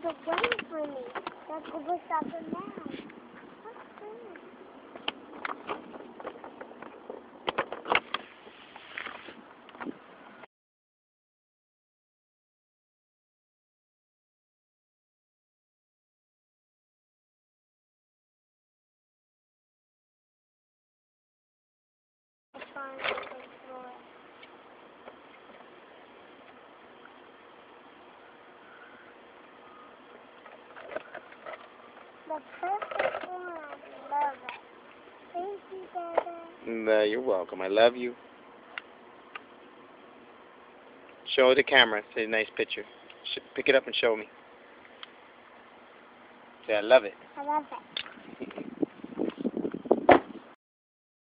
there's a way for me. That's the bus stop now. Fine. The perfect one. Love it. Thank you, Dada. No, you're welcome. I love you. Show the camera. Say a nice picture. Pick it up and show me. Say I love it. I love it.